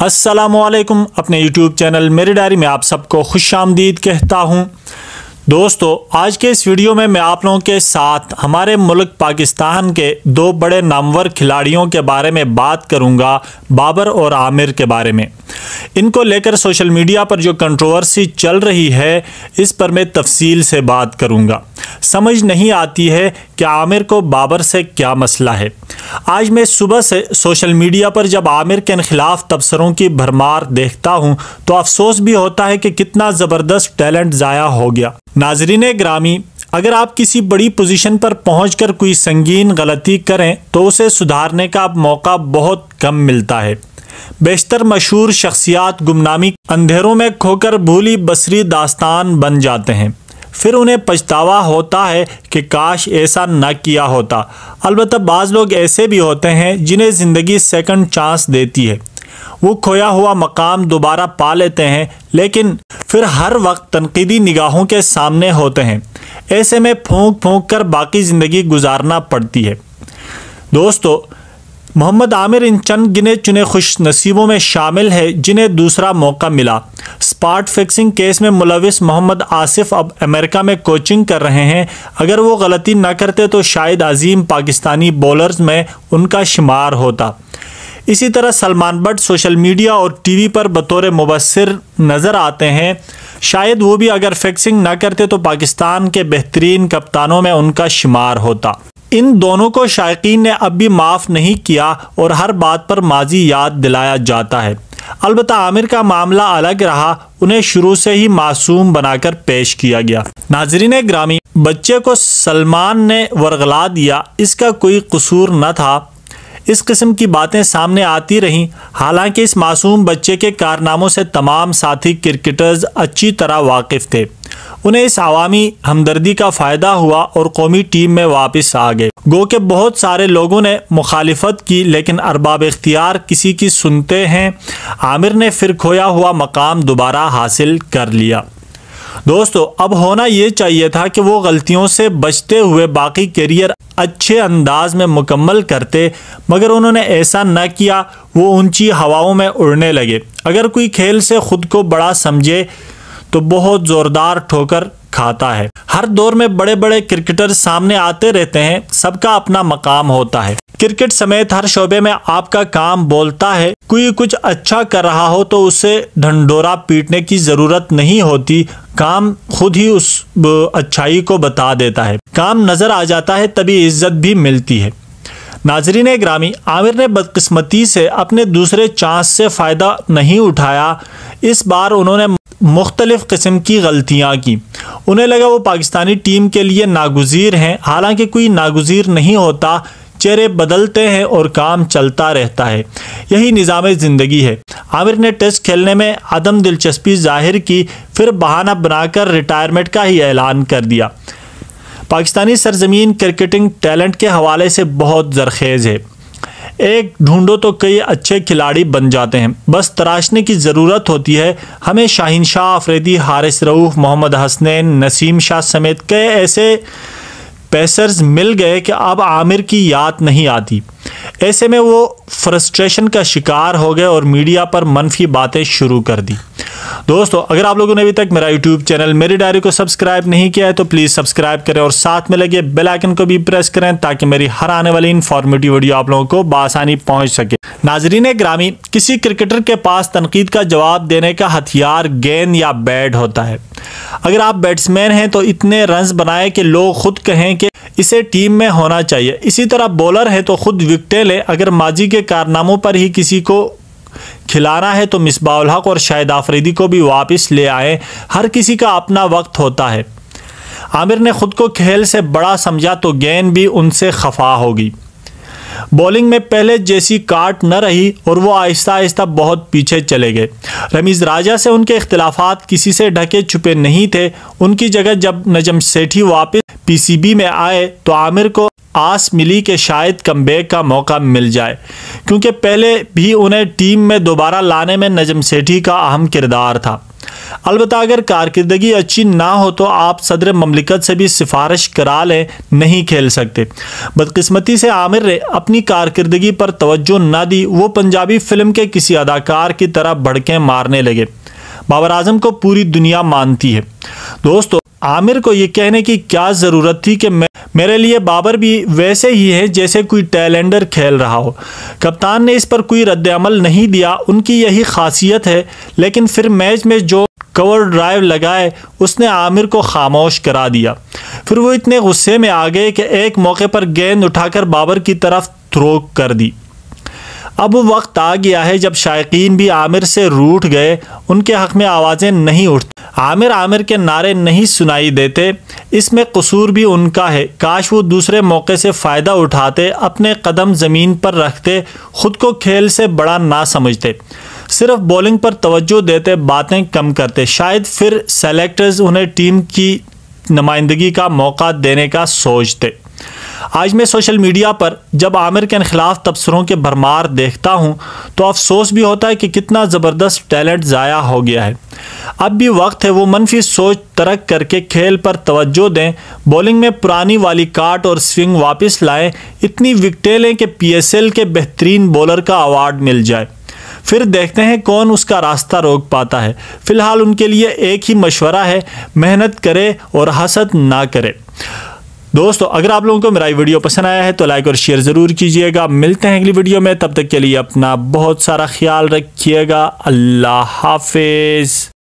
असलकुम अपने YouTube channel मेरी डायरी में आप सबको खुश आमदीद कहता हूँ। दोस्तों, आज के इस वीडियो में मैं आप लोगों के साथ हमारे मुल्क पाकिस्तान के दो बड़े नामवर खिलाड़ियों के बारे में बात करूँगा, बाबर और आमिर के बारे में। इनको लेकर सोशल मीडिया पर जो कंट्रोवर्सी चल रही है, इस पर मैं तफसील से बात करूँगा। समझ नहीं आती है कि आमिर को बाबर से क्या मसला है। आज मैं सुबह से सोशल मीडिया पर जब आमिर के खिलाफ तबसरों की भरमार देखता हूँ तो अफसोस भी होता है कि कितना ज़बरदस्त टैलेंट ज़ाया हो गया। नाजरीन ग्रामी, अगर आप किसी बड़ी पोजीशन पर पहुंचकर कोई संगीन गलती करें तो उसे सुधारने का मौका बहुत कम मिलता है। बेशतर मशहूर शख्सियात गुमनामी अंधेरों में खोकर भूली बसरी दास्तान बन जाते हैं। फिर उन्हें पछतावा होता है कि काश ऐसा न किया होता। अलबत् बाज़ लोग ऐसे भी होते हैं जिन्हें ज़िंदगी सेकंड चांस देती है। वो खोया हुआ मकाम दोबारा पा लेते हैं, लेकिन फिर हर वक्त तनकीदी निगाहों के सामने होते हैं। ऐसे में फूंक फूंक कर बाकी ज़िंदगी गुजारना पड़ती है। दोस्तों मोहम्मद आमिर इन चंद गिने चुने खुश नसीबों में शामिल है, जिन्हें दूसरा मौका मिला। स्पार्ट फिक्सिंग केस में मुलविस मोहम्मद आसिफ अब अमेरिका में कोचिंग कर रहे हैं। अगर वो गलती ना करते तो शायद अजीम पाकिस्तानी बॉलर्स में उनका शुमार होता। इसी तरह सलमान भट्ट सोशल मीडिया और टीवी पर बतौर मुबसर नज़र आते हैं। शायद वो भी अगर फिक्सिंग ना करते तो पाकिस्तान के बेहतरीन कप्तानों में उनका शुमार होता। इन दोनों को शायकीन ने अब भी माफ़ नहीं किया और हर बात पर माजी याद दिलाया जाता है। अलबत् आमिर का मामला अलग रहा, उन्हें शुरू से ही मासूम बनाकर पेश किया गया। नाजरीन ग्रामीण, बच्चे को सलमान ने वर्गला दिया, इसका कोई कसूर न था। इस किस्म की बातें सामने आती रहीं। हालाँकि इस मासूम बच्चे के कारनामों से तमाम साथी क्रिकेटर्स अच्छी तरह वाकिफ़ थे। उन्हें इस आवामी हमदर्दी का फ़ायदा हुआ और कौमी टीम में वापस आ गए। गो के बहुत सारे लोगों ने मुखालफत की, लेकिन अरबाब इख्तियार किसी की सुनते हैं। आमिर ने फिर खोया हुआ मकाम दोबारा हासिल कर लिया। दोस्तों, अब होना ये चाहिए था कि वो गलतियों से बचते हुए बाकी करियर अच्छे अंदाज में मुकम्मल करते, मगर उन्होंने ऐसा न किया, वो ऊँची हवाओं में उड़ने लगे। अगर कोई खेल से ख़ुद को बड़ा समझे तो बहुत ज़ोरदार ठोकर खाता है। हर दौर में बड़े बड़े क्रिकेटर सामने आते रहते हैं, सबका अपना मकाम होता है। क्रिकेट समेत हर शोबे में आपका काम बोलता है। कोई कुछ अच्छा कर रहा हो तो उसे ढंडोरा पीटने की ज़रूरत नहीं होती। काम खुद ही उस अच्छाई को बता देता है। काम नज़र आ जाता है तभी इज़्ज़त भी मिलती है। नाजरीन ग्रामी, आमिर ने बदकिस्मती से अपने दूसरे चांस से फ़ायदा नहीं उठाया। इस बार उन्होंने मुख्तलिफ़ किस्म की गलतियाँ की। उन्हें लगा वो पाकिस्तानी टीम के लिए नागुजीर हैं। हालाँकि कोई नागुजीर नहीं होता। चेहरे बदलते हैं और काम चलता रहता है। यही निज़ाम ज़िंदगी है। आमिर ने टेस्ट खेलने में आदम दिलचस्पी ज़ाहिर की, फिर बहाना बनाकर रिटायरमेंट का ही ऐलान कर दिया। पाकिस्तानी सरजमीन क्रिकेटिंग टैलेंट के हवाले से बहुत जरखेज़ है। एक ढूंढो तो कई अच्छे खिलाड़ी बन जाते हैं। बस तराशने की ज़रूरत होती है। हमें शाहिन शाह, अफरीदी हारिस रऊफ़, मोहम्मद हसनैन, नसीम शाह समेत कई ऐसे पेसर्स मिल गए कि अब आमिर की याद नहीं आती। ऐसे में वो फ्रस्ट्रेशन का शिकार हो गए और मीडिया पर मनफी बातें शुरू कर दी। दोस्तों, अगर आप लोगों ने अभी तक मेरा यूट्यूब चैनल मेरी डायरी को सब्सक्राइब नहीं किया है तो प्लीज़ सब्सक्राइब करें और साथ में लगे बेल आइकन को भी प्रेस करें ताकि मेरी हर आने वाली इन्फॉर्मेटिव वीडियो आप लोगों को बासानी पहुँच सके। नाजरीन, ग्रामी, किसी क्रिकेटर के पास तनकीद का जवाब देने का हथियार, गेंद या बैट होता है। अगर आप बैट्समैन हैं तो इतने रन बनाए कि लोग खुद कहें कि इसे टीम में होना चाहिए। इसी तरह बॉलर है तो खुद विकटें ले। अगर माजी के कारनामों पर ही किसी को खिलाना है तो मिसबाउल हक और शाहिद आफरीदी को भी वापस ले आए। हर किसी का अपना वक्त होता है। आमिर ने खुद को खेल से बड़ा समझा तो गेंद भी उनसे खफा होगी। बॉलिंग में पहले जैसी काट न रही और वो आहिस्ता आहिस्ता बहुत पीछे चले गए। रमीज़ राजा से उनके इख्तलाफात किसी से ढके छुपे नहीं थे। उनकी जगह जब नजम सेठी वापस पीसीबी में आए तो आमिर को आस मिली कि शायद कम का मौका मिल जाए, क्योंकि पहले भी उन्हें टीम में दोबारा लाने में नजम सेठी का अहम किरदार था। अलबत् अगर कारकर्दगी अच्छी ना हो तो आप सदर ममलिकत से भी सिफारिश करा लें, नहीं खेल सकते। बदकस्मती से आमिर ने अपनी कारकर्दगी पर तोज्जो ना दी, वो पंजाबी फ़िल्म के किसी अदाकार की तरह भड़कें मारने लगे। बाबर आज़म को पूरी दुनिया मानती है। दोस्तों, आमिर को ये कहने की क्या ज़रूरत थी कि मैं, मेरे लिए बाबर भी वैसे ही है जैसे कोई टैलेंडर खेल रहा हो। कप्तान ने इस पर कोई रद्दमल नहीं दिया, उनकी यही खासियत है, लेकिन फिर मैच में जो कवर ड्राइव लगाए, उसने आमिर को खामोश करा दिया। फिर वो इतने गुस्से में आ गए कि एक मौके पर गेंद उठाकर बाबर की तरफ़ थ्रो कर दी। अब वक्त आ गया है जब शायकीन भी आमिर से रूठ गए, उनके हक में आवाज़ें नहीं उठती आमिर आमिर के नारे नहीं सुनाई देते। इसमें कसूर भी उनका है। काश वो दूसरे मौके से फ़ायदा उठाते, अपने कदम ज़मीन पर रखते, ख़ुद को खेल से बड़ा ना समझते। सिर्फ़ बॉलिंग पर तवज्जो देते, बातें कम करते। शायद फिर सेलेक्टर्स उन्हें टीम की नुमाइंदगी का मौका देने का सोचते। आज मैं सोशल मीडिया पर जब आमिर के खिलाफ तबसरों के भरमार देखता हूँ तो अफसोस भी होता है कि कितना ज़बरदस्त टैलेंट ज़ाया हो गया है। अब भी वक्त है, वो मनफी सोच तरक करके खेल पर तवज्जो दें। बॉलिंग में पुरानी वाली काट और स्विंग वापस लाएँ। इतनी विकटें लें कि पीएसएल के बेहतरीन बॉलर का अवार्ड मिल जाए। फिर देखते हैं कौन उसका रास्ता रोक पाता है। फ़िलहाल उनके लिए एक ही मशवरा है, मेहनत करे और हसद ना करे। दोस्तों, अगर आप लोगों को मेरा वीडियो पसंद आया है तो लाइक और शेयर ज़रूर कीजिएगा। मिलते हैं अगली वीडियो में, तब तक के लिए अपना बहुत सारा ख्याल रखिएगा। अल्लाह हाफिज़।